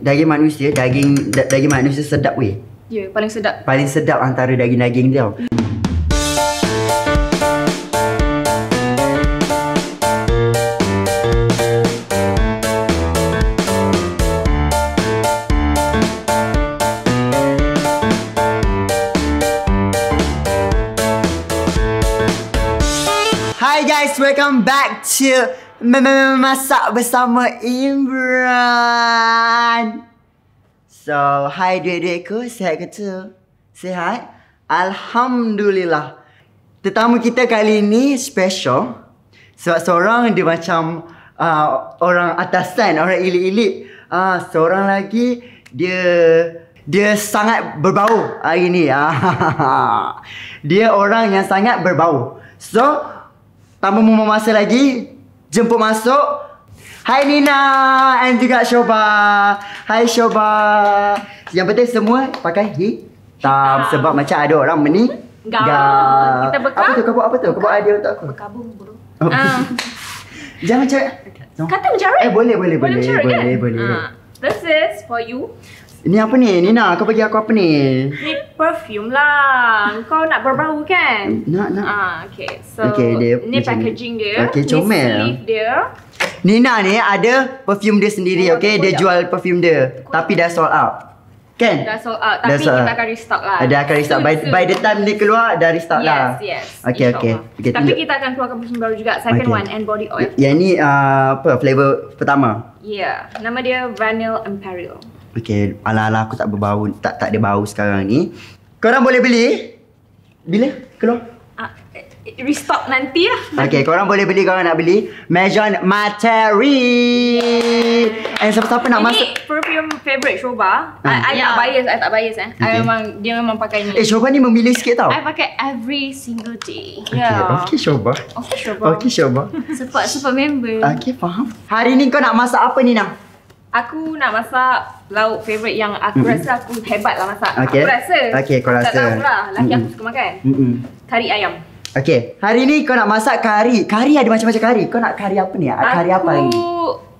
daging manusia, daging da, daging manusia sedap weh. Ya, yeah, paling sedap. Paling sedap antara daging-daging dia. Hi guys, welcome back to M- M- M- Masak bersama Imran. So, hai duit-duitku, sihat ke tu? Sihat? Alhamdulillah. Tetamu kita kali ni special. Sebab seorang dia macam uh, orang atasan, orang elit-elit. Uh, seorang lagi dia dia sangat berbau hari ni. Dia orang yang sangat berbau. So, tanpa membuang masa lagi, jemput masuk Hai Nina and juga Shoba. Hai Shoba. Yang penting semua pakai hitam sebab macam ada orang meni. Gak. Kita. Apa tu? Kau buat apa tu? Kau buat hadiah untuk aku. Berkabung bro. Oh. Ah. Jangan cakap. No. Kata mencarat. Eh boleh boleh boleh. mencarat Boleh kan? boleh. Ah. This is for you. Ini apa ni? Nina, kau bagi aku apa ni? Ni perfume lah. Kau nak berbau kan? Nak nak. Ah, okay. So, Okay, dia ni ni. packaging dia. Okay, Ni comel. sleeve dia. Nina ni ada perfume dia sendiri, Oh, okay? Dia jual perfume dia. Tapi dah sold out. Kan? Dah sold out. Tapi sold kita out. akan restock lah. Ada akan restock. By, Soon, by the time dia keluar, dah restock yes, lah. Yes, Okay, okay. insyaAllah. okay. Tapi tunjuk. kita akan keluarkan perfume baru juga. Second Okay. one and body oil. Yang ni uh, apa? Flavor pertama. Yeah. Nama dia Vanilla Imperial. Okay, ala-ala aku tak berbau, tak tak ada bau sekarang ni. Korang boleh beli? Bila? Keluar? Ah, eh, restock nanti lah. Okay, korang boleh beli kalau nak beli. Maison Materi. And siapa-siapa nak Ini masuk? perfume favorite Shoba. Ah. I, I tak Ya. bias, I tak bias eh. I Okay. memang dia memang pakai ni. Eh, Shoba ni memilih sikit tau. I pakai every single day. Okay, Yeah. okay Shoba. Okay, Shoba. Okay Shoba. Support support member. Okay, faham. Hari ni kau nak masak apa ni nak? Aku nak masak lauk favorite yang aku Mm-mm. rasa aku hebat lah masak. Okay. Aku rasa. Okay, kau rasa. Tak tahu lah. Laki Mm-mm. aku suka makan. Mm-mm. Kari ayam. Okay, hari ni kau nak masak kari. Kari ada macam-macam kari. Kau nak kari apa ni? Kari apa hari ni?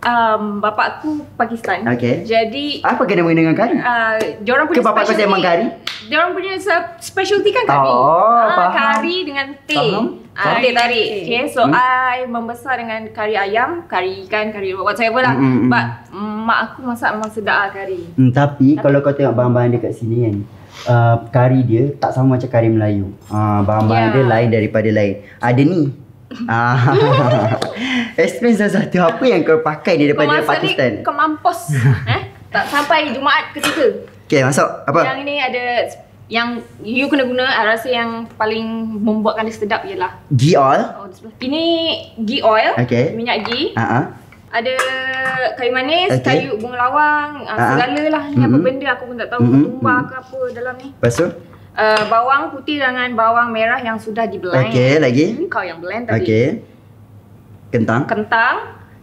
um, bapak aku Pakistan. Okay. Jadi Apa kena mengena dengan kari? uh, diorang punya Ke bapak kau specialty- memang kari? Diorang punya specialty kan kari. Oh, Ah, faham. Kari dengan teh. Faham. Ah, teh tarik. Okay, so Hmm. I membesar dengan kari ayam, kari ikan, kari whatever lah. Hmm, hmm, hmm. But mm, mak aku masak memang sedap lah kari. Hmm, tapi kalau kau tengok bahan-bahan dekat sini kan, uh, kari dia tak sama macam kari Melayu. Uh, bahan-bahan Ya. dia lain daripada lain. Ada ni. Ah, Explain satu apa yang kau pakai ni daripada Pakistan. ni, kau mampus. eh? Tak sampai Jumaat ketiga. Okay, masuk. Apa? Yang ini ada yang you kena guna, I rasa yang paling membuatkan dia sedap ialah Ghee oil. oh. Ini ghee oil, Okay. minyak ghee. Ah. Ada kayu manis, Okay. kayu bunga lawang, Ah, ah. segala lah ni apa Mm-mm. benda aku pun tak tahu Mm-mm. ketumbar ke apa dalam ni. Lepas tu? Uh, bawang putih dengan bawang merah yang sudah di blend. Okay, lagi. Hmm, Kau yang blend tadi. Okay. Kentang. Kentang,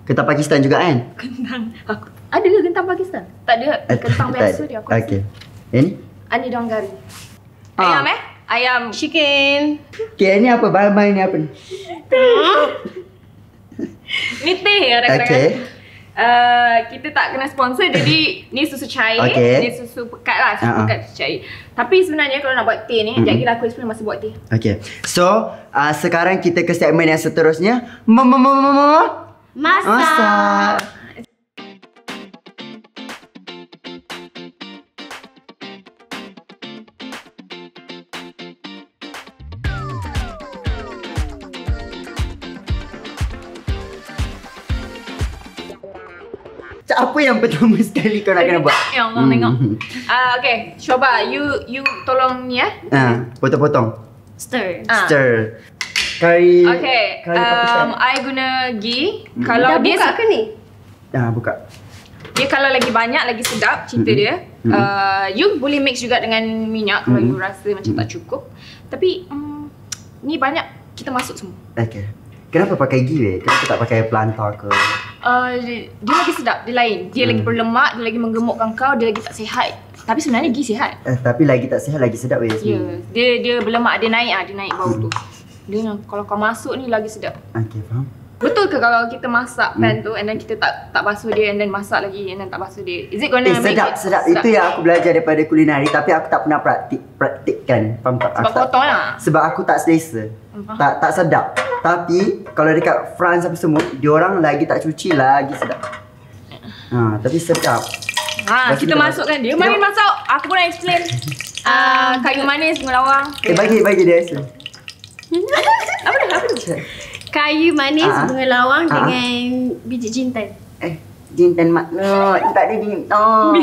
Kentang Pakistan juga kan? kentang. Aku ada ke kentang Pakistan? Tak ada. Kentang Tak biasa dia aku. Okay. Ini? Ani dong gari. Ah. Ayam eh? Ayam Chicken. Okay, ni apa? Bahan-bahan ni apa ni? Ni teh ya kadang-kadang. Okay. Uh, kita tak kena sponsor jadi ni susu cair, Okay. ni susu pekat lah, susu ah. pekat susu cair. Tapi sebenarnya kalau nak buat teh ni, mm-hmm. lagi aku explain masa buat teh. Okay. So, uh, sekarang kita ke segmen yang seterusnya. Mama Masak. Masak. Cak, apa yang pertama sekali kau nak kena buat? Ya Allah Hmm. tengok. Ah okay, Shoba, you you tolong ni ya. Ah, potong-potong. Stir. Ah. Stir. Kari Okay, kari um, I guna ghee. Mm. Kalau Dah dia buka ke ni? Ah, buka. dia kalau lagi banyak lagi sedap cerita Mm-mm. dia. Mm-mm. Uh, you boleh mix juga dengan minyak kalau Mm-mm. you rasa macam tak cukup. Tapi um, ni banyak kita masuk semua. Okay. Kenapa pakai ghee weh? Kenapa tak pakai plantar ke? Uh, dia, dia lagi sedap, dia lain. Dia lagi Hmm. berlemak, dia lagi menggemukkan kau, dia lagi tak sihat. Tapi sebenarnya ghee sihat. Eh, tapi lagi tak sihat lagi sedap weh. Ya, yeah. dia dia berlemak, dia naik ah, dia naik bau tu. Dia kalau kau masuk ni lagi sedap. Okay, faham. Betul ke kalau kita masak pan tu and then kita tak tak basuh dia and then masak lagi and then tak basuh dia? Is it gonna Eh make sedap, it sedap Itu yang aku belajar daripada kulinari Tapi aku tak pernah praktik Praktikkan Faham tak? Sebab aku tak, kotor lah. Sebab aku tak selesa Faham. tak tak sedap Tapi Kalau dekat France apa semua Diorang lagi tak cuci Lagi sedap ha, Tapi sedap Ha, Lepas kita kita masukkan dia. Mari masuk. Aku pun nak explain. Ah, kayu manis melawang. Eh bagi bagi dia rasa Apa dah? Apa tu? Kayu manis Ah. bunga lawang Ah. dengan biji jintan. Eh Jintan makna Tak ada jintan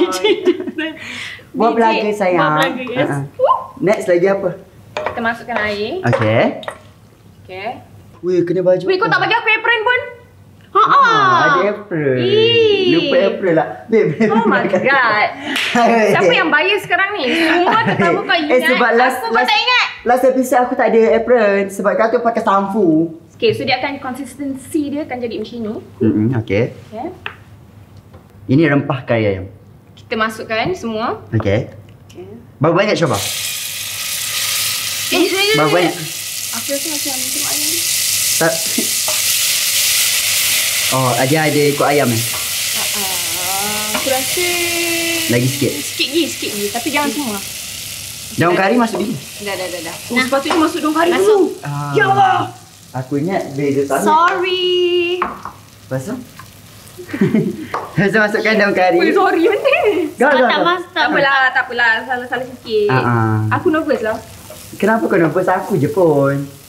Buah Biji, pelaga sayang buah pelaga, yes. Ha, ha. Next lagi apa? Kita masukkan air. Okay Okay. Weh kena baju Weh, kau tak bagi aku apron pun? Ha Ah, ah. ada April. Ih. Lupa April lah. Babe, babe. Oh my god. Siapa yang bayar sekarang ni? Semua tetamu kau ingat. Eh sebab last aku last, tak ingat. last episode aku tak ada apron sebab kau tu pakai samfu. Okay, so dia akan consistency dia akan jadi macam ni. Hmm, okay. Okay. Ini rempah kari ayam. Kita masukkan semua. Okay. Okay. Berapa banyak coba? Eh, eh, Berapa banyak? Aku rasa macam macam ayam ni. Tak. Oh, dia ada ikut ayam eh. Ah, aku rasa Lagi sikit. Sikit lagi, sikit lagi. Tapi jangan semua. Daun kari masuk dulu. Dah, dah, dah. dah. Oh, sepatutnya masuk daun kari Masuk. dulu. Ah. Ya Allah. Aku ingat beza tak. Sorry. Lepas tu? Lepas tu masukkan daun kari. Sorry benda. Gak, Tak gak, tak gak. mas Tak apalah, tak apalah. Salah-salah sikit. Ah, ah. Aku nervous lah. Kenapa kau nervous aku je pun?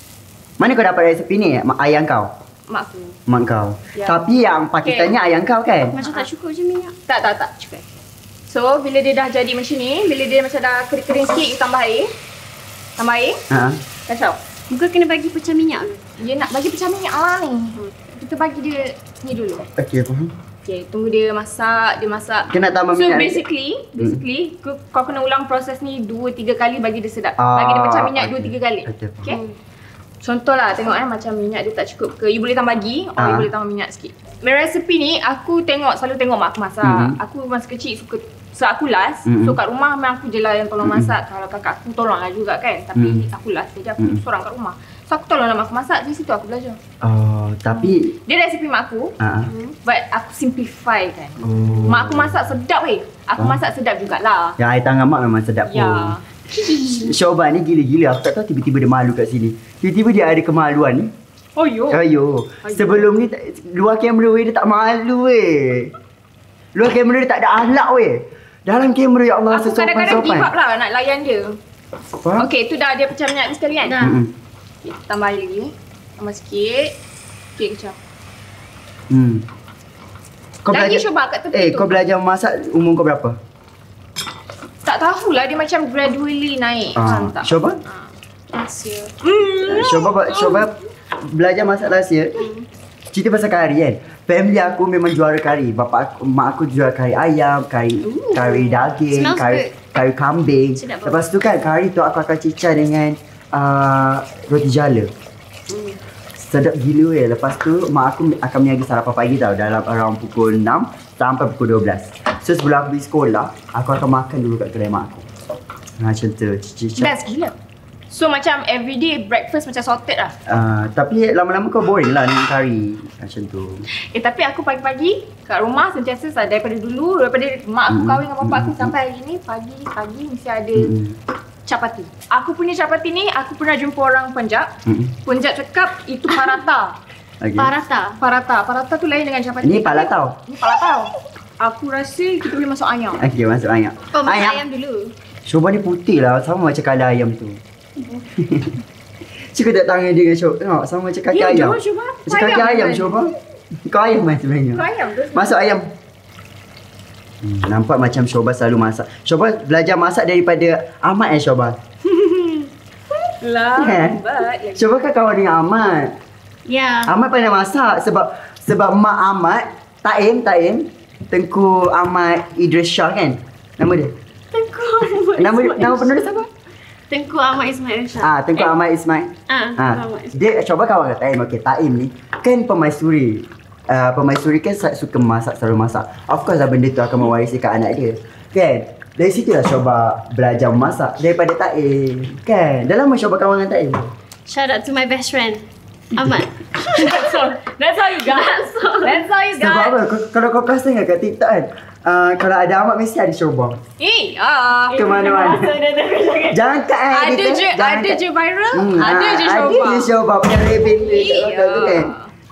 Mana kau dapat resepi ni? Mak ayah kau? Mak aku. Mak kau. Ya. Tapi yang pakitannya ayah kau kan? Macam tak cukup je minyak. Tak, tak, tak. Cukup. So, bila dia dah jadi macam ni, bila dia macam dah kering-kering sikit, you tambah air. Tambah air. Ha. Kacau. Muka kena bagi pecah minyak ke? Dia nak bagi pecah minyak lah ni. Kita bagi dia ni dulu. Okey, faham. Okay, tunggu dia masak, dia masak. Kena tambah so minyak. basically, basically kau, kau kena ulang proses ni 2 3 kali bagi dia sedap. Ah, bagi dia pecah minyak 2 okey. 3 kali. Okey, Okay. Contohlah tengok eh macam minyak dia tak cukup ke. You boleh tambah lagi or Ah. you boleh tambah minyak sikit. Resepi ni aku tengok selalu tengok mak aku masak. Mhm. Aku masa kecil suka So aku last Mhm. So kat rumah memang aku je lah yang tolong Mhm. masak Kalau kakak aku tolong lah juga kan Tapi Mhm. aku last Jadi aku Mhm. seorang kat rumah So aku tolong lah mak aku masak Di situ aku belajar Oh, tapi Dia resipi mak aku ha. But aku simplify kan Oh. Mak aku masak sedap weh Aku Ah. masak sedap jugalah Yang air tangan mak memang sedap Ya pun. Syoban ni gila-gila. Aku tak tahu tiba-tiba dia malu kat sini. Tiba-tiba dia ada kemaluan ni. Oh yo Ayo. Sebelum ni luar kamera weh dia tak malu weh. Luar kamera dia tak ada ahlak weh. Dalam kamera ya Allah Aku kadang-kadang give up sesopan-sopan. lah nak layan dia Apa? Okay tu dah dia pecah minyak ni sekali kan Dah. Hmm. okay, Tambah lagi Tambah sikit Okay kecap Hmm. Kau Lagi belajar cuba kat tepi Eh, tu kau belajar masak umur kau berapa? Tak tahulah dia macam gradually naik Faham tak? Shoba? Last year. Shoba Shoba belajar masak last year. Cerita pasal kari kan. Family aku memang juara kari. Bapa aku, mak aku jual kari ayam, kari Ooh. kari daging, Smells kari good. kari kambing. Sedap Lepas tu kan kari tu aku akan cicah dengan uh, roti jala. Sedap gila weh. Lepas tu mak aku akan menjaga sarapan pagi tau dalam around pukul 6 sampai pukul 12. So sebelum aku pergi sekolah, aku akan makan dulu kat kedai mak aku. Ha, macam tu. Cicah. Best gila So macam everyday breakfast macam sorted lah Uh, tapi lama-lama kau boring lah dengan kari Macam tu Eh tapi aku pagi-pagi kat rumah sentiasa sah daripada dulu daripada mak aku kahwin dengan bapak aku Mm-mm. sampai hari ni pagi-pagi mesti ada Mm-mm. Capati. Aku punya capati ni aku pernah jumpa orang Punjab. Mm-mm. Punjab cakap itu parata. okay. Parata. Parata. Parata tu lain dengan capati. Ini pala tau Ini palatau. Aku rasa kita boleh masuk ayam. Okay masuk ayam Oh, masak ayam dulu. Shoba ni putih lah Sama macam kala ayam tu Cuba tak tangan dia dengan Shoba Tengok sama macam kaki Ya, ayam jom, Shoba. Macam kaki ayam kan? Shoba Kau ayam kan sebenarnya Kau ayam tu. Masuk ayam hmm, Nampak macam Shoba selalu masak. Shoba belajar masak daripada Ahmad eh Shoba Lambat lagi. Shoba kan kawan dengan Ahmad. Ya. Ahmad pandai masak sebab sebab mak Ahmad Taim Taim Tengku Ahmad Idris Shah kan? Nama dia? Tengku Ahmad nama Ismail. nama penulis apa Tengku Ahmad Ismail Shah. ah Tengku Ahmad Ismail. Ah, ah. Ahmad Ismail. dia cuba kawan kata Taim. Okey Taim ni kan pemaisuri uh, pemaisuri kan suka masak selalu masak of course lah benda tu akan mewarisi ke anak dia kan dari situ lah Shoba belajar masak daripada Taim kan dah lama Shoba kawan dengan Taim Shout out to my best friend. Amat. That's all. That's all you got. That's all. That's all you Sebab got. apa? Kau- Kalau kau perasan kan kat TikTok kan, uh, kalau ada Ahmad mesti ada Shoba. Eh, ah. Ke mana-mana. Jangan kat eh. Ada je, ada kat- je viral. Hmm, Ada ah, je Ada Shoba. je Shoba. Punya rebel tu kan.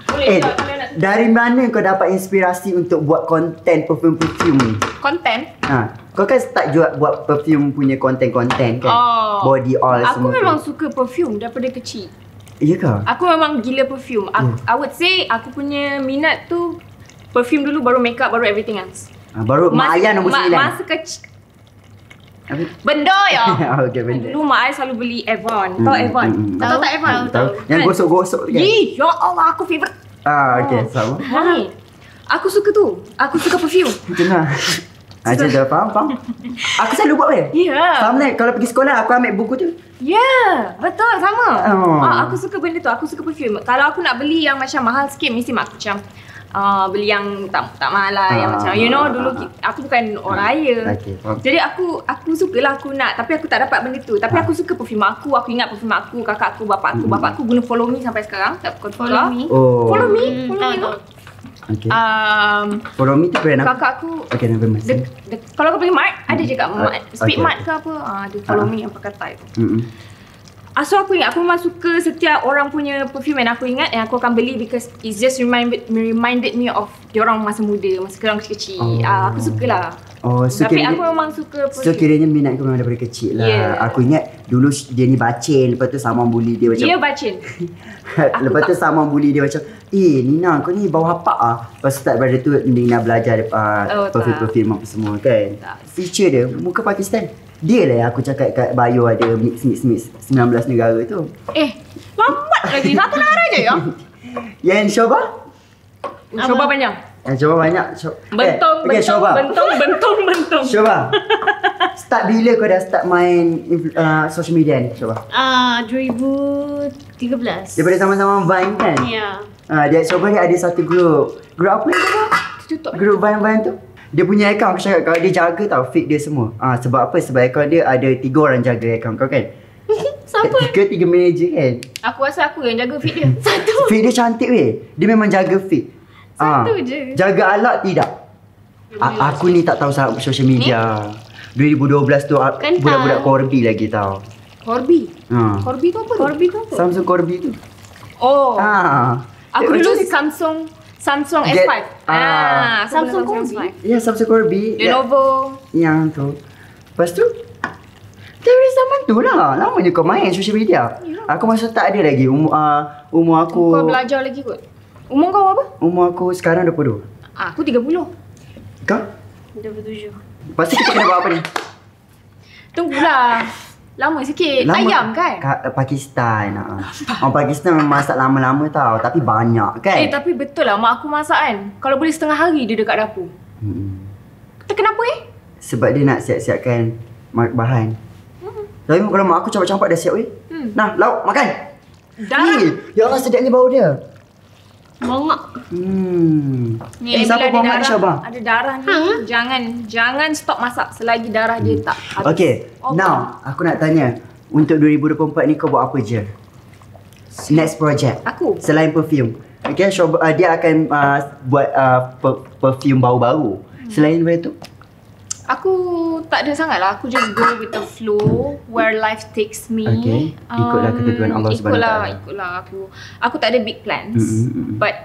Boleh Eh, tak kalau dari mana kau dapat inspirasi untuk buat konten perfume-perfume ni? content? Ha, kau kan start jual buat perfume punya konten-konten kan? Oh. Body oil Aku semua memang tu. suka perfume daripada kecil. Ya ke? Aku memang gila perfume. Aku, Hmm. I would say aku punya minat tu perfume dulu baru makeup baru everything else. Ha, baru Mak Ayah nombor ma- 9. Masa kecil. Apa? Benda ya. Okay, benda. Dulu mak I selalu beli Avon. Tahu Hmm, Avon? hmm, hmm. Tahu tak Avon? Tahu. Yang Kan? gosok-gosok tu kan? Ye, ya Allah aku favourite. Ah, okay, sama. Wangi. Aku suka tu. Aku suka perfume. Kenal. Ah, Macam tu, faham, faham. Aku selalu buat weh. Ya. Sama ni, kalau pergi sekolah aku ambil buku tu. Ya, yeah, betul sama. Oh. Ah, aku suka benda tu. Aku suka perfume. Kalau aku nak beli yang macam mahal sikit mesti mak aku macam uh, beli yang tak tak mahal lah yang Ah, macam you know ah, dulu ki- aku bukan orang raya. Okey, faham. Jadi aku aku sukalah aku nak tapi aku tak dapat benda tu. Tapi aku suka perfume aku. Aku ingat perfume aku, kakak aku, bapak aku. Hmm. Bapak aku guna follow me sampai sekarang. Tak kau Follow me. Oh. Follow me. Hmm, Follow me. tahu. no? Okay. Um, Follow me tu brand apa? kakak aku Okay, never mind. de, de, kalau kau pergi Mart ada je kat Mart. Speed okay, Mart okay. ke apa. Ah, dia follow Ah. me yang pakai tie tu. Mm-mm. Ah, so aku ingat aku memang suka setiap orang punya perfume and aku ingat yang aku akan beli because it's just reminded reminded me of diorang masa muda, masa korang kecil-kecil. Oh. Ah, aku sukalah. Oh, so Tapi aku memang suka So perfume. kiranya minat kau memang daripada kecil lah. Yeah. Aku ingat dulu dia ni bacin, lepas tu Samang bully dia macam Dia bacin. lepas tu Samang bully dia macam, "Eh, Nina kau ni bau hapak ah." Lepas tu tak daripada tu Nina belajar uh, Oh, perfume-perfume apa semua kan. Tak. Feature dia muka Pakistan. Dia lah yang aku cakap kat bio ada mix mix mix 19 negara tu. Eh, lambat lagi. Satu negara je ya. Yang Shoba? Cuba panjang. Yang Shoba banyak. Bentong, eh, okay, bentong, Shoba. bentong, bentong, bentong. Shoba. start bila kau dah start main uh, social media ni, Shoba? Ah, 2013. Daripada sama-sama Vine kan? Ya. Ah, dia Shoba ni ada satu grup. Grup apa ni Shoba? Tutup. Grup Vine-Vine tu. Dia punya account aku cakap kalau dia jaga tau feed dia semua. Ah sebab apa? Sebab account dia ada tiga orang jaga account kau kan? Siapa? Tiga tiga manager kan? Aku rasa aku yang jaga fit dia. Satu. Feed dia cantik weh. Dia memang jaga feed. Satu je. Jaga alat tidak. A- aku ni tak tahu sangat social media. 2012 tu Kental. budak-budak Corby lagi tau. Corby. Ha. Corby tu apa? Corby tu apa? Samsung Corby tu. Oh. Ha. Aku Dia dulu Samsung Samsung Get- S5. Ah. Ah, Samsung Corby. S5. Ya Samsung Corby. Ya, Lenovo. yang tu. Lepas tu dari zaman tu lah Lamanya kau main social media Ya. Aku masa tak ada lagi Umur, uh, umur aku Kau belajar lagi kot. Umur kau apa? Umur aku sekarang 22 Ah, aku 30. Kau? 27. Lepas tu kita kena buat apa ni? Tunggulah. Lama sikit. Ayam kan? Ka- Pakistan uh. Orang Pakistan memang masak lama-lama tau Tapi banyak kan Eh tapi betul lah mak aku masak kan. Kalau boleh setengah hari dia dekat dapur. hmm. Kata kenapa eh? Sebab dia nak siap-siapkan bahan Tapi kalau mak aku campak-campak dah siap weh Hmm. Nah, lauk, makan Dah. Ni, Ya Allah sedapnya bau dia Bongak. Hmm. Ni eh, siapa mak darah, Syabah? ada darah ni, Hang, ah? jangan jangan stop masak selagi darah dia tak habis. Okay, Oh, now aku nak tanya Untuk 2024 ni kau buat apa je? Next project Aku? Selain perfume Okay, Shob, uh, dia akan uh, buat uh, per- perfume baru-baru Selain daripada tu Aku tak ada sangat lah. Aku just go with the flow where life takes me. Okay. Ikutlah ketentuan Allah Subhanahu Ikutlah, ikutlah aku. Aku tak ada big plans. Mm, mm, mm. But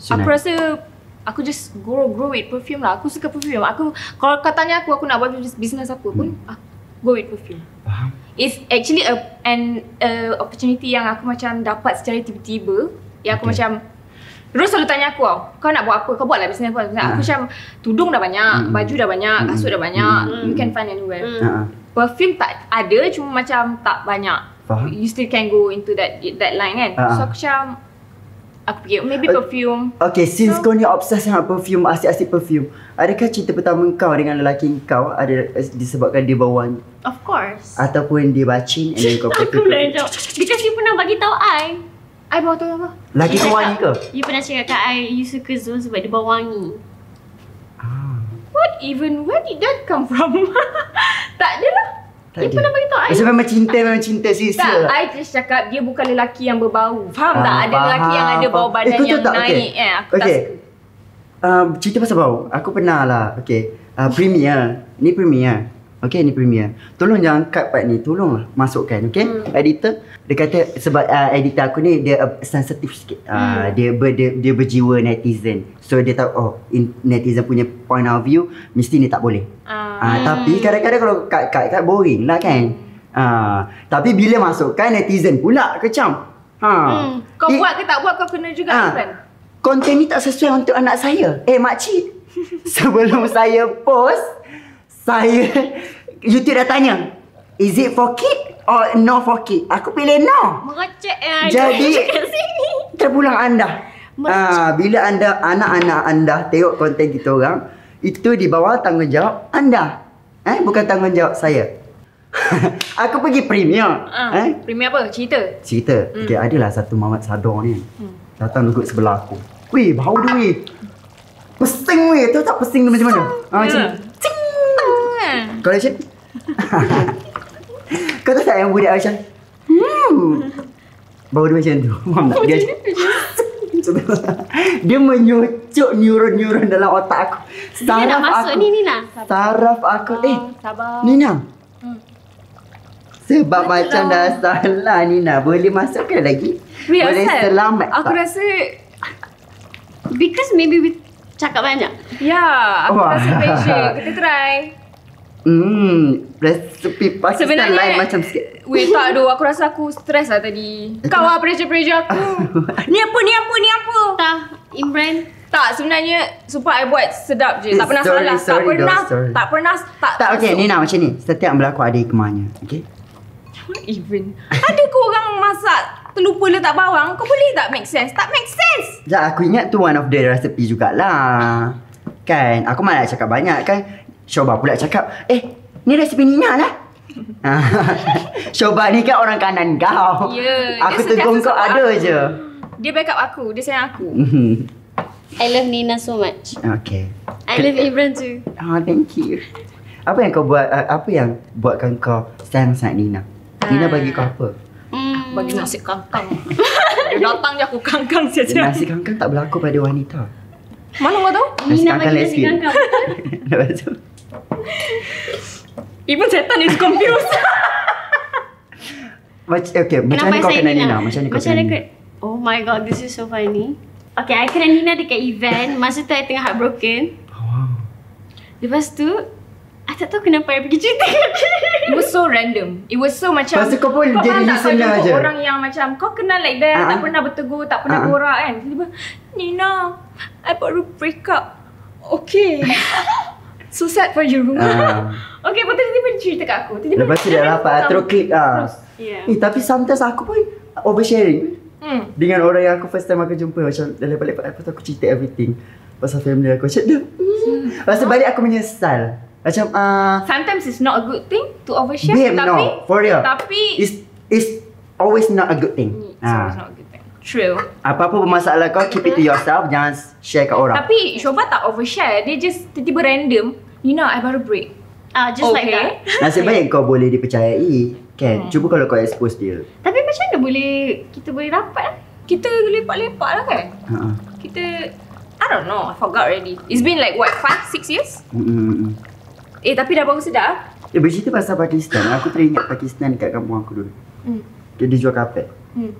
Sunat. aku rasa aku just grow grow with perfume lah. Aku suka perfume. Aku kalau kau tanya aku aku nak buat bus- business apa pun, Hmm. aku go with perfume. Faham? It's actually a an a opportunity yang aku macam dapat secara tiba-tiba. Yang aku Okay. macam Terus selalu tanya aku tau, kau nak buat apa? Kau buat lah business apa? Aku Ah. macam, tudung dah banyak, Mm-mm. baju dah banyak, Mm-mm. kasut dah banyak, Mm-mm. you can find anywhere. Mm. Uh-uh. Perfume tak ada, cuma macam tak banyak. Faham? You still can go into that that line kan. Ah. So aku macam, aku fikir maybe perfume. Okay, since So- kau ni obses sangat perfume, asyik-asyik perfume Adakah cinta pertama kau dengan lelaki kau ada eh, disebabkan dia bau wangi? Of course. Ataupun dia bacin and then kau Aku perfume? pernah jawab. Because you pernah bagi tahu I. I bawa tahu apa? Lelaki kau wangi ke? You pernah cakap kat I, you suka Zul sebab dia bau wangi. Ah. What even? Where did that come from? tak ada lah. Tak Dia pernah bagi tahu I. Macam memang cinta Memang cinta Tak, sincere lah. I just cakap dia bukan lelaki yang berbau. Faham tak? Ah, Ada lelaki yang faham, ada bau faham. badan Eh, yang tak? naik Okay. eh. Aku tak Okay. suka. Um, cerita pasal bau. Aku pernah lah. Okay. Uh, premier. Ni premier. Okay, ni premier. Tolong jangan cut part ni. Tolong masukkan. Okay. Hmm. Editor. Dia kata sebab uh, editor aku ni dia uh, sensitif sikit. Uh, Hmm. dia, ber, dia dia berjiwa netizen. So dia tahu oh in, netizen punya point of view mesti ni tak boleh. Ah. Ah, tapi kadang-kadang kalau cut-cut cut boring lah kan. Ah, tapi bila masukkan netizen pula kecam. Ha. Hmm. Kau Eh, buat ke tak buat kau kena juga Ah. kan? konten ni tak sesuai untuk anak saya. Eh makcik, sebelum saya post, saya YouTube dah tanya, is it for kid or no for kid? Aku pilih no. Meracik eh. Jadi-. Terpulang anda. Ah, bila anda anak-anak anda tengok konten kita orang, itu di bawah tanggungjawab anda. Eh, bukan tanggungjawab saya. aku pergi premier. Ah. Eh, Premier apa? Cerita. cerita. Hmm. Okay, adalah satu Muhammad Sador ni. Hmm. Datang duduk sebelah aku. Weh, bau dia weh. Pesing weh. Tahu tak pesing tu macam mana? Ah, macam Ya. Ah. Kau macam Kau tahu tak yang budak macam Hmm Bau dia macam tu Faham tak? Dia Dia menyucuk neuron-neuron dalam otak aku Dia nak Saraf masuk aku ni Nina. Saraf aku Eh Sabar. Nina Hmm. Sebab Betul macam lah. dah salah Nina Boleh masukkan lagi Weh, Boleh asal? selamat Aku tak? rasa Because maybe we cakap banyak. Ya, aku Wah. rasa pressure. Kita try. Hmm Resepi Pakistan Sebenarnya- lain macam sikit Weh tak doh, aku rasa aku stres lah tadi. Kau lah pressure-pressure aku. ni apa, ni apa, ni apa? Tak, Imran. Tak, sebenarnya sumpah I buat sedap je. Tak pernah Sorry, salah. sorry, tak pernah, sorry. tak pernah, tak Tak okay masuk. Nina macam ni Setiap berlaku ada hikmahnya Okay Even. Ada kau orang masak terlupa letak bawang, kau boleh tak make sense? Tak make sense. Sekejap aku ingat tu one of the recipe jugalah Kan Aku malah nak cakap banyak kan Shoba pula cakap Eh ni resipi Nina lah Shoba ni kan orang kanan kau Ya, Aku dia tegur sentiasa kau ada aku. je Dia backup aku, dia sayang aku. I love Nina so much. Okay I love Imran too. Oh thank you Apa yang kau buat uh, Apa yang buatkan kau sayang sangat Nina Nina Ah. bagi kau apa Hmm. Bagi nasi kangkang. dia datang je aku kangkang saja. Nasi kangkang tak berlaku pada wanita Mana kau tahu? Nina bagi nasi kangkang. Lepas tu Even setan is confused. Macam okay, macam mana kau saya kenal Nina? Macam mana kau kenal Nina? kau- Oh my god, this is so funny. Okay, I kenal Nina dekat event. Masa tu I tengah heartbroken. Oh, wow. Lepas tu, I tak tahu kenapa I pergi dia. It was so random. It was so macam Lepas tu kau pun jadi? Kau listener jumpa je. orang yang macam Kau kenal like that Ah, Tak ah. pernah bertegur Tak pernah Ah, ah. borak kan Tiba-tiba Nina I baru break up Okay So sad for you Ah. Okay lepas tu tiba-tiba dia cerita kat aku tiba-tiba, Lepas tu dia dapat terus klik ah. Yeah. Eh tapi sometimes aku pun oversharing hmm. dengan orang yang aku first time aku jumpa macam dah lepas-lepas aku tu aku cerita everything pasal family aku macam dia. Hmm. Lepas tu balik aku menyesal. Macam ah Sometimes it's not a good thing To overshare Babe, Tapi no. For real. Tapi it's it's always not a good thing. It's always Ah. not a good thing True Apa-apa masalah kau keep it to yourself jangan share kat orang. Tapi Shoba tak overshare Dia just tiba-tiba random Nina I baru break Ah, just like Okay. that. Nasib baik kau boleh dipercayai. Kan? Cuba kalau kau expose dia. Tapi macam mana boleh kita boleh dapat? Kita lepak-lepak lah kan ah. Kita I don't know I forgot already It's been like what 5, 6 years Hmm. Eh tapi dah baru sedar Dia bercerita pasal Pakistan. Aku teringat Pakistan dekat kampung aku dulu. hmm. Dia, dia jual kapet. Hmm.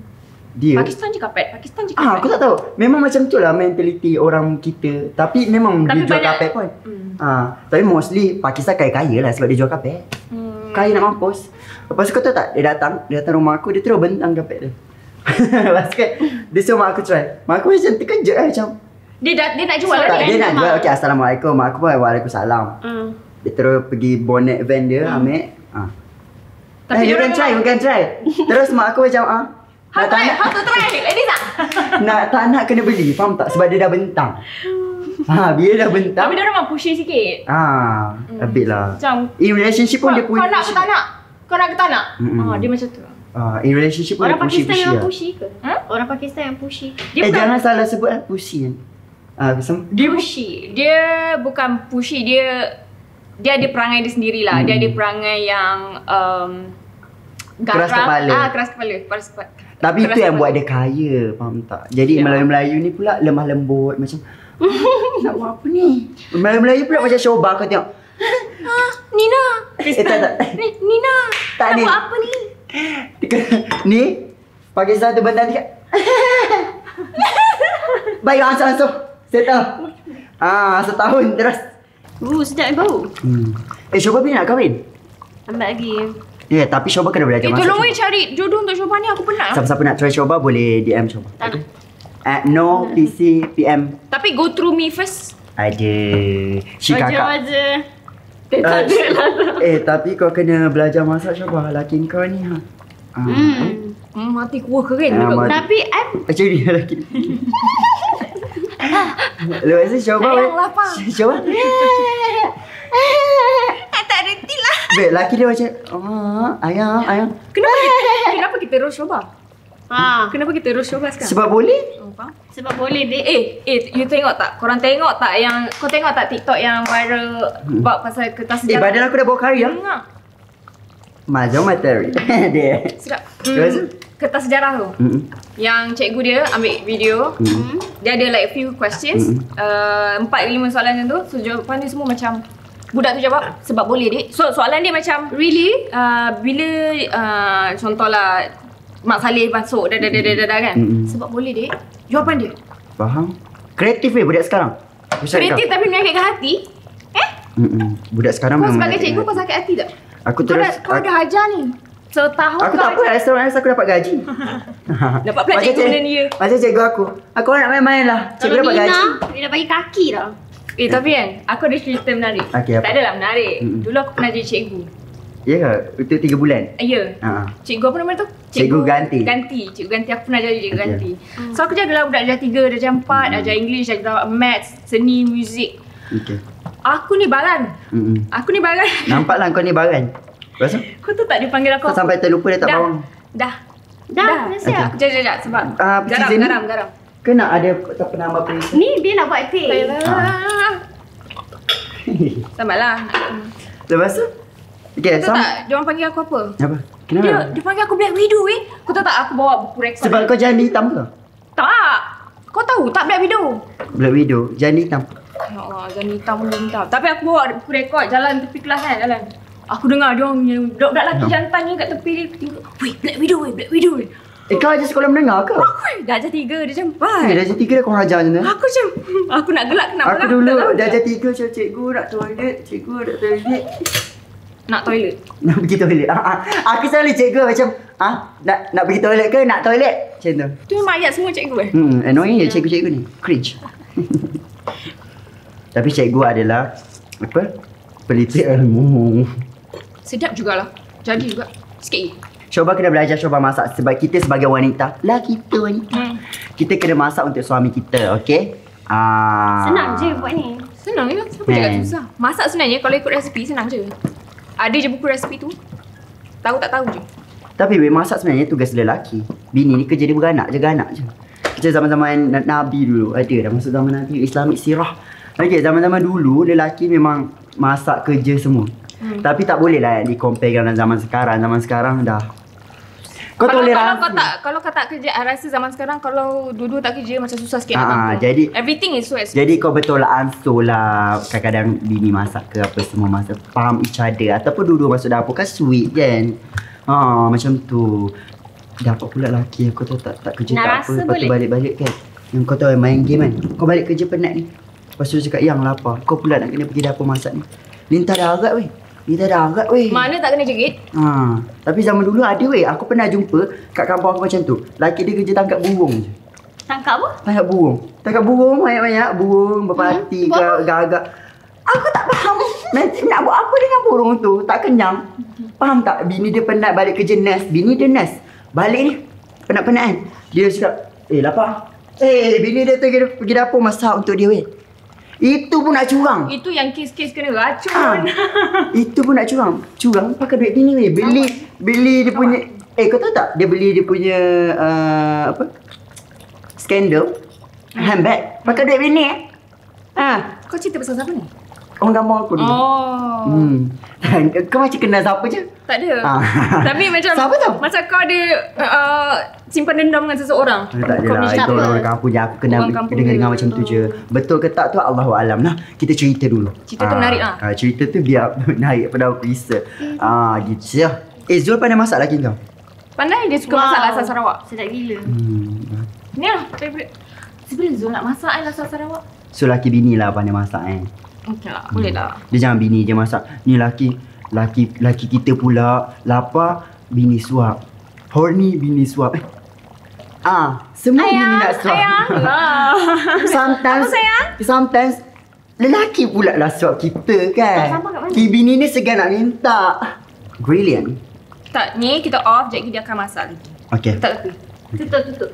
Dia Pakistan je kapet Pakistan je kapet Ah, aku tak tahu. Memang macam tu lah mentaliti orang kita. Tapi memang Tapi dia jual banyak- kapet pun. Hmm. Ah, tapi mostly Pakistan kaya-kaya lah sebab dia jual kapet. Hmm. Kaya nak mampus. Lepas tu kau tahu tak, dia datang, dia datang rumah aku, dia terus bentang kapet dia. Lepas tu kan, dia suruh mak aku try. Mak aku macam terkejut lah macam. Dia dah dia nak jual So, Tak, lagi dia nak jual, lah. okay, Assalamualaikum. Mak aku pun, Waalaikumsalam. Hmm. Dia terus pergi bonnet van dia, ambil. Ah. Tapi eh, you dia can try, you can try. Terus mak aku macam, ah. How nak to try How to try Like this ah nak tak nak kena beli, faham tak? Sebab dia dah bentang. ha, bila dah bentang. Tapi dia orang memang pushy sikit Ah, a bit lah. Macam In relationship pun kau, dia punya kau nak ke tak nak Kau nak ke tak nak Mm-mm. Ah, Dia macam tu Ah, in relationship pun Orang dia pushy Pakistan pushy yang lah. pushy ke? Ha? Orang Pakistan yang pushy. Dia eh jangan salah sebut lah pushy kan. Ah, bisa Dia pushy Dia bukan pushy Dia dia ada perangai dia sendiri lah. Dia ada perangai yang um, Keras kepala. Ah, keras kepala. Keras kepala. Tapi itu yang buat dia kaya, faham tak? Jadi Ya. Melayu-Melayu ni pula lemah lembut macam nak buat apa ni? Melayu-Melayu pula macam Shoba kau tengok. Ah, Nina. Eh tak tak. Ni, Nina. Tak nak ni. buat apa ni? ni pakai satu benda dia. Baik langsung-langsung. Settle. Ah, setahun terus. Uh, sedap bau. Hmm. Eh, Shoba bila nak kahwin? Ambil lagi. Ya, yeah, tapi Shoba kena belajar Eh, masak. tolong weh cari jodoh untuk Shoba ni. Aku penat. Siapa-siapa nak try Shoba boleh DM Shoba. Tak nak. At no PC PM Tapi go through me first. ada si kakak. Wajah-wajah. Eh, tak ada lah. eh tapi kau kena belajar masak Shoba laki kau ni ha. Ah. Hmm. Hmm, mati kuah kering Ah, dekat mati. Tapi I Macam ni laki. Lepas tu Shoba Sayang lapar. Shoba lah. Baik, laki dia macam ah, Ayang, ayang Kenapa kita, kenapa kita roast Shoba? ha, Kenapa kita roast Shoba sekarang? Sebab boleh Oh, faham? sebab boleh dek. Eh, eh, you tengok tak? Korang tengok tak yang kau tengok tak TikTok yang viral bab pasal kertas Eh, sejarah? badan aku dah bawa kari ya Tengok. Mazal materi Dia Sedap. Hmm, kertas sejarah tu. Mm-mm. Yang cikgu dia ambil video. Mm. Dia ada like few questions. Mm. Uh, empat lima soalan macam tu. So jawapan dia semua macam Budak tu jawab sebab boleh dek. So soalan dia macam Really? uh, bila uh, contohlah Mak Saleh masuk dah dah dah dah, dah, kan. Mm-mm. Sebab boleh dek. Jawapan dia. Faham? Kreatif eh budak sekarang Pusat Kreatif kau. tapi menyakitkan hati. Eh? Mm-mm. Budak sekarang Kau memang sebagai cikgu kau sakit hati tak? Aku Kau terus dah, kau dah ajar ni. Setahun Aku kau tak apa. Restoran aku dapat gaji Dapat pula Macam cikgu dia. Macam cikgu aku Aku nak main-main lah Cikgu Kalau dapat Nina, gaji dia dah bagi kaki dah. Eh tapi kan, aku ada cerita menarik. Apa? tak adalah menarik. Mm-mm. Dulu aku pernah jadi cikgu. Ya ke? Untuk 3 bulan Uh, Ya. Ha. Cikgu apa nama tu? Cikgu ganti. Ganti. Cikgu ganti. Aku pernah jadi cikgu ganti. So aku jagalah budak darjah 3, darjah 4, ajar English, ajar maths, seni, muzik. Okay Aku ni baran. Mm-mm. Aku ni baran. Nampak lah kau ni baran tu? Kau tu tak dia panggil aku. Kau sampai terlupa dia tak dah. bawang Dah. Dah, dah siap. Sekejap, sekejap, sekejap. Sebab Ah, garam, ni? garam, garam. Kena ada tak penambah perisa Ni dia nak buat teh. Ayolah. Sabarlah. Lepas tu? Okay, Tahu sam- tak, dia orang panggil aku apa? Apa? Dia, Kenapa? dia panggil aku Black Widow eh. Kau tahu tak aku bawa buku rekod. Sebab kau jangan hitam ke? Tak. Kau tahu tak Black Widow? Black Widow, jangan hitam Ya Allah, jangan hitam pun hitam. Tapi aku bawa buku rekod jalan tepi kelas kan, jalan. Aku dengar dia orang punya budak-budak lelaki Ya. jantan ni kat tepi dia tengok. Weh, Black Widow weh, Black Widow weh. Eh kau aja sekolah mendengar ke? Aku weh, darjah tiga, dia macam Eh, empat. darjah tiga dah kau hajar macam tu Aku macam, aku nak gelak kenapa Aku dulu tahu. darjah tiga macam cikgu nak toilet Cikgu nak toilet Nak toilet. Nak pergi toilet ah, ah. Aku selalu cikgu macam ah, nak nak pergi toilet ke nak toilet Macam tu Tu memang ayat semua cikgu eh. Hmm, annoying je cikgu-cikgu ni. Cringe. Tapi cikgu adalah apa? Pelipik ilmu. Sedap jugalah. Jadi juga. Sikit lagi. Shoba kena belajar Shoba masak sebab kita sebagai wanita, lah kita wanita. Hmm. Kita kena masak untuk suami kita, okey? Ah. Senang je buat ni. Senang je. Siapa cakap Hmm. susah? Masak sebenarnya kalau ikut resipi senang je. Ada je buku resipi tu. Tahu tak tahu je. Tapi weh, masak sebenarnya tugas lelaki. Bini ni kerja dia beranak, jaga anak je. Macam zaman-zaman Na- Nabi dulu ada dah masuk zaman Nabi Islamic sirah. Okey, zaman-zaman dulu lelaki memang masak kerja semua. Hmm. Tapi tak boleh lah di compare dengan zaman sekarang. Zaman sekarang dah kau kalau, kalau toleransi. kau tak kalau kau tak kerja, I rasa zaman sekarang kalau dua-dua tak kerja macam susah sikit nak Ah, jadi- everything is so expensive. Jadi kau betul lah ansur lah. Kadang-kadang bini masak ke apa semua masak Faham each other Ataupun dua-dua masuk dapur kan sweet kan. Ha, Macam tu. Dapat pula lelaki Kau tahu tak, tak kerja Nak tak apa Lepas tu balik-balik kan. Yang kau tahu main game kan Kau balik kerja penat ni. Lepas tu cakap yang lapar Kau pula nak kena pergi dapur masak ni. Lintah darat weh Lintah darat weh Mana tak kena jerit? Ha, tapi zaman dulu ada weh. Aku pernah jumpa kat kampung aku macam tu. Laki dia kerja tangkap burung je. Tangkap apa? Tangkap burung. Tangkap burung banyak-banyak. Burung berpati Hmm, ke buat gagak. Aku tak faham. Nanti nak buat apa dengan burung tu? Tak kenyang. Faham tak? Bini dia penat balik kerja nurse. Bini dia nurse. Balik ni. Penat-penat kan? Dia cakap, eh lapar. Eh, bini dia tu pergi, pergi dapur masak untuk dia weh. Itu pun nak curang. Itu yang kes-kes kena racun. Ah, itu pun nak curang. Curang pakai duit bini weh. Beli beli dia punya eh kau tahu tak? Dia beli dia punya uh, apa? Skandal handbag pakai duit bini eh. Ha. Kau cerita pasal siapa ni? Orang kampung aku dulu. Oh. Hmm. Kau macam kenal siapa je? Tak ada. Ah. Tapi macam Siapa tu? Macam kau ada uh, simpan dendam dengan seseorang. Eh, tak Kau adalah punya Itu siapa? orang-orang kampung je Aku kenal Orang dengan, je. dengan macam tu je Betul ke tak tu Allahu alam lah Kita cerita dulu Cerita tu menarik lah. ah, Cerita tu biar menarik pada perisa ah, Gitu ya Eh Zul pandai masak lagi kau? Pandai dia suka masak laksa Sarawak. Sedap gila. Hmm. Ni lah favorite. Sebenarnya Zul nak masak kan laksa Sarawak. So laki bini lah pandai masak eh Lah, boleh lah. Dia jangan bini je masak Ni laki Laki laki kita pula Lapar Bini suap Horny bini suap eh. Ah, semua bini nak suap Ayang lah. Sometimes Apa sayang? Sometimes Lelaki pula lah suap kita kan kat mana? Ki bini ni segan nak minta Brilliant tak, ni kita off. Sekejap dia akan masak lagi. Okay Tak tapi. Tutup, tutup.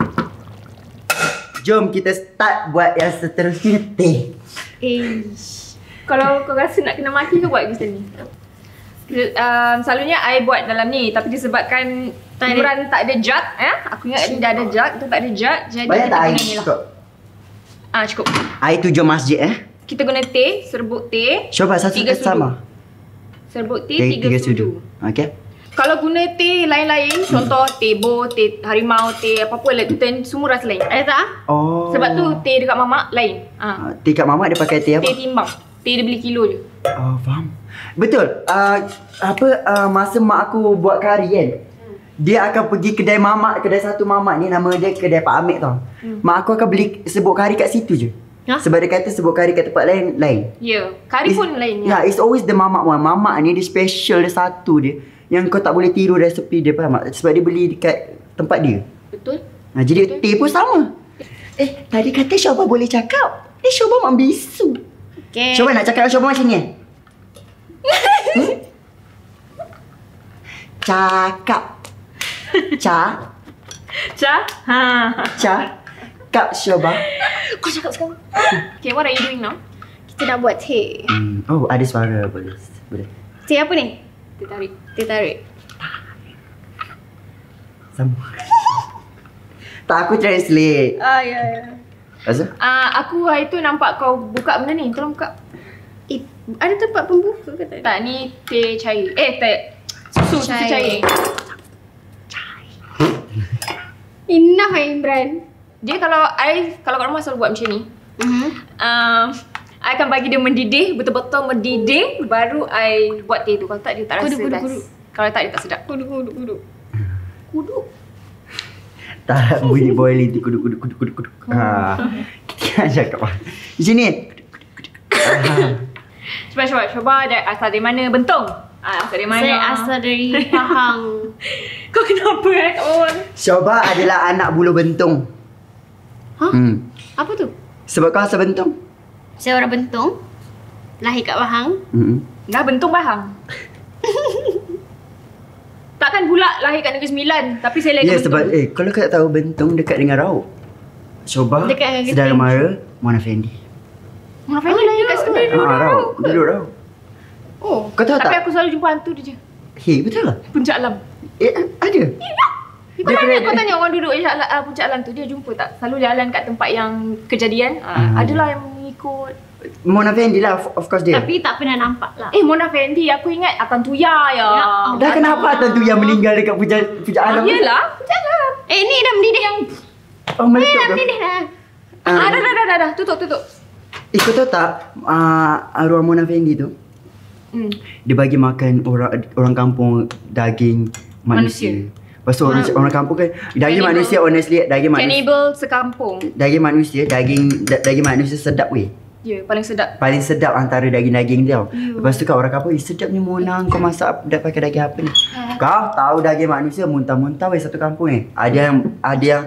Jom kita start buat yang seterusnya teh Eh. Kalau kau rasa nak kena maki kau buat macam ni. Um, selalunya I buat dalam ni tapi disebabkan Tak ada. Imran tak ada jug eh? Aku ingat dia dah ada jug, tu tak ada jug Jadi Banyak kita tak guna ni lah cukup? Ah cukup Air tujuh masjid eh Kita guna teh, serbuk teh Coba satu Tiga sama Serbuk teh, Tiga, tiga, tiga sudu. sudu Okay Kalau guna teh lain-lain Contoh teh bo, teh harimau, teh apa-apa Lipton Semua rasa lain Ada tak? Oh Sebab tu teh dekat mamak lain ah. Ah, Teh kat mamak dia pakai teh apa? Teh timbang Teh dia beli kilo je Oh faham Betul uh, Apa uh, Masa mak aku buat kari kan Dia akan pergi kedai mamak Kedai satu mamak ni Nama dia kedai Pak Amir tau Mak aku akan beli Sebut kari kat situ je Hah? Sebab dia kata sebut kari kat tempat lain Lain Ya yeah. Kari It's- pun lain Ya, yeah, it's always the mamak one. Mamak ni dia special dia satu dia. Yang kau tak boleh tiru resepi dia faham tak? Sebab dia beli dekat tempat dia. Betul Ha, jadi teh pun sama. Eh, tadi kata Shoba boleh cakap. Eh, Shoba mak bisu. Okay. Shoba nak cakap Shoba macam ni hmm? Cakap. Ca. Cha ha. Cakap Shoba. Kau cakap sekarang Okay what are you doing now? Kita nak buat teh. Hmm. Oh, ada suara boleh. Boleh. Teh apa ni? Teh tarik Teh tarik. Sama. tak aku translate. Ah ya ya Rasa? Ah, aku hari tu nampak kau buka benda ni. Tolong buka. Eh, ada tempat pembuka ke tak? Tak, ni teh cair. Eh, teh susu, susu Cair. cair. Enough eh Imran. Dia kalau I kalau kat rumah selalu buat macam ni. Mhm. Um, I akan bagi dia mendidih, betul-betul mendidih baru I buat teh tu. Kalau tak dia tak rasa Kudu, kudu, best. kudu. Kalau tak dia tak sedap. Kudu kudu kudu. Kudu. Tak bunyi boiling tu kudu kudu kudu kudu kudu. Ha. Kita cakap? Di sini. Cuba cuba cuba ada asal dari mana bentong. Ah, asal dari mana? Saya asal dari Pahang. Kau kenapa eh bawah? Shoba adalah anak bulu bentung. Hah? Hmm. Apa tu? Sebab kau asal bentung? Saya orang Bentong. Lahir kat Pahang. Hmm. Dah bentong bahang. Takkan pula lahir kat Negeri Sembilan Tapi saya lahir Ya kat sebab Bentong eh kalau kau tak tahu bentung dekat dengan rauk. Shoba Dekat dengan Sedara. Mara Mona Fendi. Kenapa oh, lahir kat situ? Ah, rauk. Duduk rauk. Oh Kau tahu Tapi tak? aku selalu jumpa hantu dia je Hei, betul lah. Puncak Alam Eh, ada. Kau Dia tanya, kau tanya orang duduk puncak, Alam- ah, puncak Alam tu Dia jumpa tak? Selalu jalan kat tempat yang kejadian Hmm. ah, Adalah yang mengikut Mona Fendi lah of- of course dia. Tapi tak pernah nampak lah. Eh Mona Fendi aku ingat Atan Tuya ya, Ya. Dah kenapa tentu yang meninggal dekat puja puja Ah, alam? Yelah Puncak Alam Eh ni dah mendidih. Yang Oh, eh meletup dah mendidih dah. ah, dah, dah, dah, dah, dah, tutup, tutup Eh, kau tahu tak uh, arwah Mona Fendi tu hmm. dia bagi makan orang orang kampung daging manusia. Manusia. Lepas tu orang, orang kampung kan daging Cannibal. manusia honestly daging manusia Cannibal sekampung daging manusia daging da, daging manusia sedap weh. Ya, paling sedap Paling sedap antara daging-daging dia. Ya. Lepas tu kat orang kampung, eh sedapnya Mona kau masak dah pakai daging apa ni? Kau tahu daging manusia muntah-muntah weh satu kampung ni. Ada yang ada yang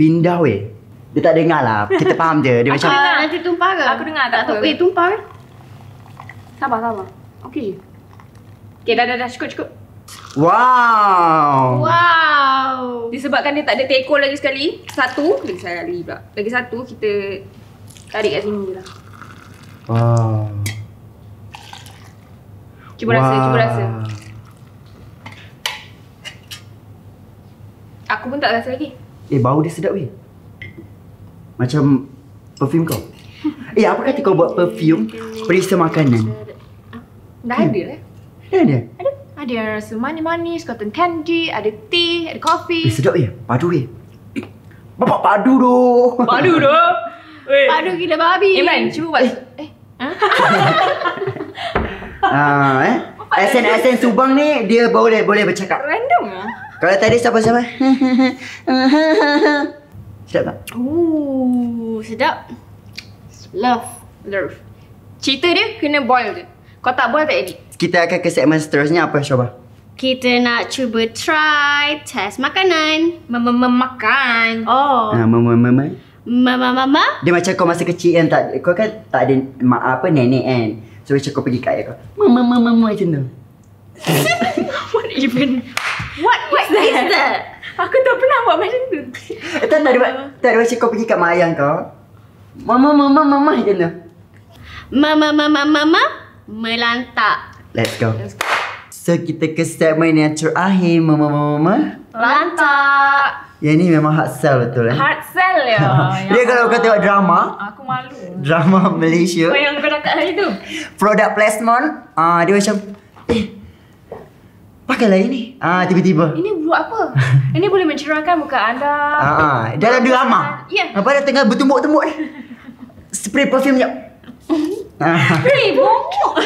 pindah weh. Dia tak dengar lah. Kita faham je. Dia macam dengar. Ah, nanti tumpah ke? Aku dengar, tak tahu. apa. Eh tumpah ke? Sabar, sabar Okey je Okay, dah, dah, dah, cukup, cukup Wow. Wow. Disebabkan dia tak ada teh ekor lagi sekali Satu Lagi sekali pula Lagi satu kita Tarik kat sini je lah Wow. Cuba rasa, cuba rasa Aku pun tak rasa lagi Eh bau dia sedap weh. Macam perfume kau. Eh apa kata kau buat perfume Perisa makanan Dah ada lah. Dah ada Ada. Ada yang rasa manis-manis, cotton candy, ada teh, ada Eh coffee. sedap ya Padu ya Eh, Bapak padu tu Padu tu. Padu gila babi. Imran, cuba buat. Eh. Ah, eh. Esen-esen Subang ni dia boleh boleh bercakap. Random lah. Kalau tadi siapa-siapa? Sedap tak? Ooh, sedap. Love. Love. Cerita dia kena boil je. Kau tak boil tak edit. Kita akan ke segmen seterusnya apa Shoba? Kita nak cuba try test makanan. Memakan. Oh. Ah, mama. Mama mama. Dia macam kau masa kecil kan tak kau kan tak ada mak apa nenek kan. So macam kau pergi kat ayah kau. Mama mama mama macam tu. What even? What is What is that? that? Aku tak pernah buat macam tu. Eh, tak tak ada tak ada macam kau pergi kat mak ayah kau. Mama mama mama macam tu. Mama mama mama melantak. Let's go. So kita ke segmen yang terakhir mama mama mama. Lantak. Yang ni memang hard sell betul eh. Hard sell ya. Dia kalau kau tengok drama, Aku malu. drama Malaysia, Apa yang kau dah kat hari tu? product placement, ah dia macam eh pakailah ini. Ah tiba-tiba. Ini buat apa? Ini boleh mencerahkan muka anda. Ah, ah dalam drama. Ya. Apa dia tengah bertumbuk-tumbuk ni. Spray perfume ah, Hei, bongkok.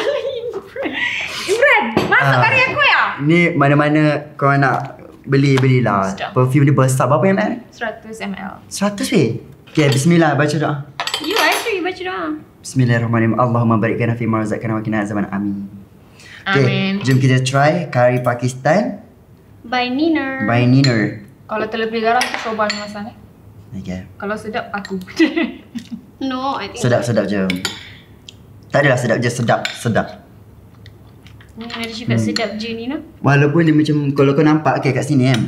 Imran, masuk Ah. karya aku ya? ni mana-mana kau nak beli belilah. Sedap. Perfume dia besar berapa ml? 100 ml. 100 weh. Okay, bismillah baca doa. You actually baca doa. Bismillahirrahmanirrahim. Allahumma barikkan fi ma razaqtana wa qina azaban amin. Okay, Amin. jom kita try kari Pakistan By Nina. by Niner. Kalau terlebih garam tu coba ni masak ni. Okay. Kalau sedap aku. No, I think. Sedap-sedap je. Tak adalah sedap je, sedap, sedap. Nina ada cakap Hmm. sedap je Nina. Walaupun dia macam, kalau kau nampak okay, kat sini kan.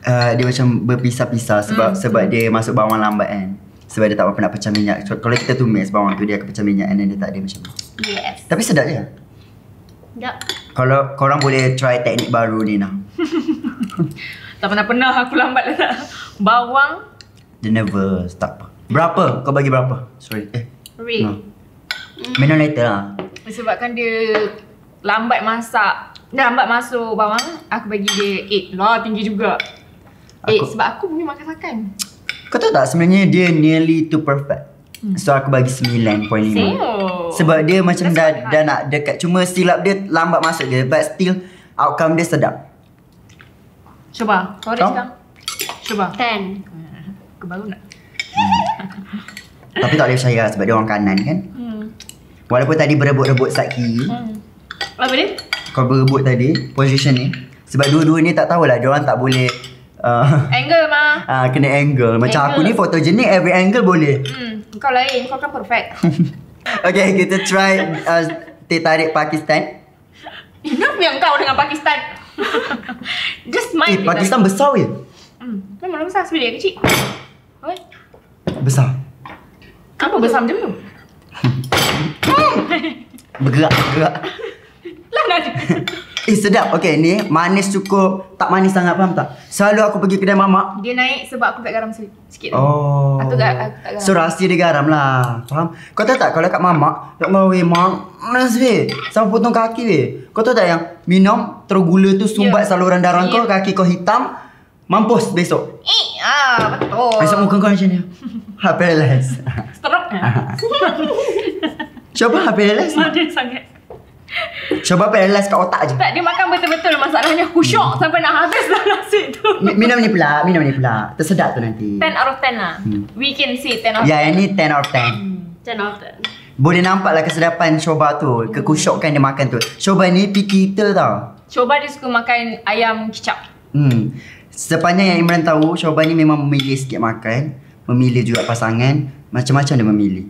Uh, dia macam berpisah-pisah sebab Hmm. sebab dia masuk bawang lambat kan. Sebab dia tak apa nak pecah minyak. So, kalau kita tumis bawang tu dia akan pecah minyak and then dia tak ada macam tu. Yes. Tapi sedap je. Sedap. Kalau korang boleh try teknik baru ni nah. tak pernah-pernah aku lambat letak bawang. Dia nervous, tak apa. Berapa? Kau bagi berapa? Sorry. Eh. Ray. No. Minum later lah. Sebabkan dia lambat masak. Dia lambat masuk bawang. Aku bagi dia 8. Lah tinggi juga. 8 Aku- sebab aku punya makan-makan. Kau tahu tak sebenarnya dia nearly to perfect. So aku bagi 9.5. Tengok. Sebab dia macam That's dah hard. dah nak dekat cuma silap dia lambat masuk je but still outcome dia sedap. Cuba. Kau ada sekarang? Cuba. Ten. Aku baru nak. Tapi tak boleh percaya sebab dia orang kanan kan. Hmm. Walaupun tadi berebut-rebut side kiri, Hmm. Apa dia? kau berebut tadi position ni sebab dua-dua ni tak tahulah dia orang tak boleh uh, Angle mah. uh, kena angle. Macam aku Angle. ni fotogenik every angle boleh. Hmm. Kau lain. Kau kan perfect. Okay, kita try uh, teh tarik Pakistan. Enough yang kau dengan Pakistan. Just Eh, mind. Pakistan besar je. Hmm. Memang besar dia kecil. Oi. Besar. Apa besar macam tu? Bergerak, bergerak. Lah nak. Eh sedap. Okay ni manis cukup. Tak manis sangat faham tak? Selalu aku pergi kedai mamak. Dia naik sebab aku tak garam si- sikit. Oh. Aku tak, aku tak garam. So rahsia dia garam lah. Faham? Kau tahu tak kalau kat mamak. Tak weh mak. Manas weh. Sampai potong kaki weh. Kau tahu tak yang minum terus gula tu sumbat Ya. saluran darah Ya. kau. Kaki kau hitam. Mampus besok. Eh, ah, betul. Besok muka kau macam ni. Paralyzed. Stroke. Cuba ha paralyzed. Ada sangat. Cuba paralyzed kat otak je. Tak, dia makan betul-betul. Masalahnya khusyuk sampai nak habis dah nasi tu. Mi- Minum ni pula. Minum ni pula. Tersedak tu nanti. 10 out of 10 lah. Hmm. We can say 10 out of 10. Ya yang ni 10 out of 10. Ten out of ten. Boleh nampak lah kesedapan Shoba tu Kekusyukan dia makan tu Shoba ni picky eater tau Coba dia suka makan ayam kicap. Hmm Sepanjang yang Imran tahu Shoba ni memang memilih sikit makan Memilih juga pasangan Macam-macam dia memilih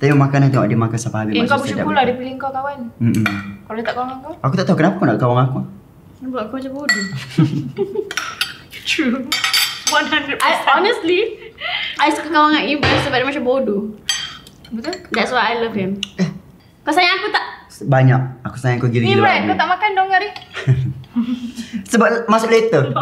Tapi makanan tengok dia makan sampai habis Eh, kau sedap bersyukur lah dia pilih kau kawan. Mm-mm. Kalau dia tak kawan kau. Aku tak tahu kenapa kau nak kawan aku Nampak kau macam bodoh. True. 100%. I, honestly, I suka kawan dengan Imran sebab dia macam bodoh. Betul? That's why I love him. Kau sayang aku tak? Banyak Aku sayang kau gila-gila babi. kau tak makan dong hari? Sebab masuk later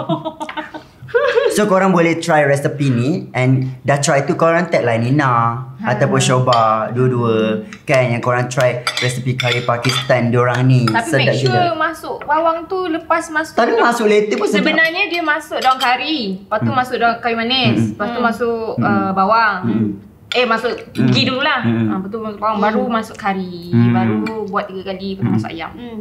So korang boleh try resepi ni and dah try tu korang tag lah Nina Ha. ataupun Shoba dua-dua kan yang korang try resepi kari Pakistan diorang ni Tapi sedap make sure juga. masuk bawang tu lepas masuk Tapi masuk later pun sedap. Sebenarnya dia masuk daun kari Lepas tu masuk daun kayu manis Hmm. Lepas tu masuk uh, bawang Hmm. Eh masuk gigi dulu lah Hmm. ha, Lepas tu masuk bawang Baru masuk kari Hmm. Baru buat tiga kali Lepas tu masuk ayam Hmm.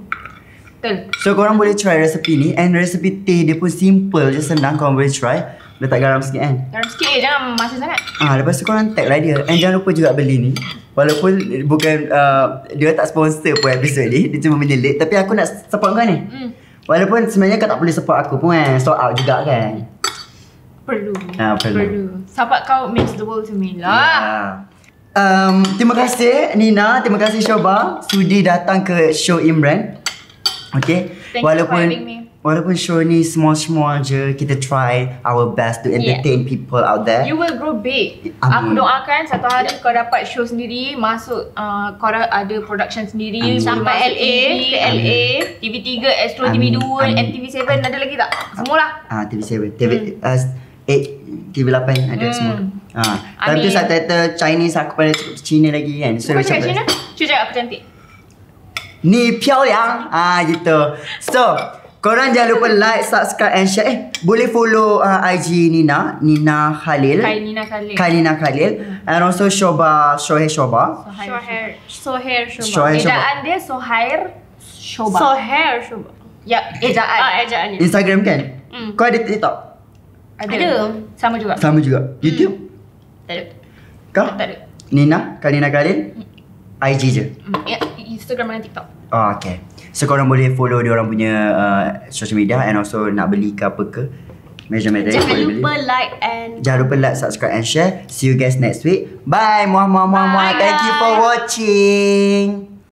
Betul So korang boleh try resepi ni and resepi teh dia pun simple je senang korang boleh try. Letak garam sikit kan. Garam sikit je Jangan masak sangat Ah, lepas tu korang tag lah dia. And jangan lupa juga beli ni. Walaupun bukan uh, dia tak sponsor pun episode ni, dia cuma menyelit tapi aku nak support kau ni. hmm. Walaupun sebenarnya kau tak boleh support aku pun kan. So out juga kan. Perlu Ah, perlu. Perlu Sahabat kau makes the world to me lah Yeah. Um, terima kasih Nina, terima kasih Shoba sudi datang ke show Imran. Okay. Thank you for having me. Walaupun show ni small-small je, kita try our best to entertain people out there. You will grow big. Amin. Aku doakan satu hari kau dapat show sendiri, masuk uh, kau ada production sendiri, Amin. Sampai masuk LA, TV, ke LA. TV3, Astro Amin. TV2, Amin. MTV7 ada lagi tak? Semualah. Ah, TV7, TV uh, 8, TV8 ada Hmm. semua. Ah, tapi tu subtitle Chinese aku pada cakap Cina lagi kan. So, Kau cakap Cina? Cuba cakap aku cantik. Ni piao yang. Ah gitu. So, korang jangan lupa like, subscribe and share. Eh, boleh follow uh, IG Nina, Nina Khalil. Kai Nina Khalil. Kai Nina Khalil and also Shoba Shohei Shoba. Sohair. Sohair. Sohair Shoba. Shohair Shoba. Ejaan dia Sohair Shoba. Sohair Shoba. ya, ejaan. Ah, ejaannya. Instagram kan? Hmm. Kau ada TikTok? Ada. Sama juga. Sama juga. YouTube? Tak ada. Kau? Tak ada. Nina, Kalina Khalil. IG je. Hmm. Ya, Instagram dan TikTok. Oh, okay. So korang boleh follow dia orang punya uh, social media and also nak beli ke apa ke. Measurement Jangan lupa beli. like and Jangan lupa like, subscribe and share. See you guys next week. Bye. Muah muah muah muah. Thank you for watching.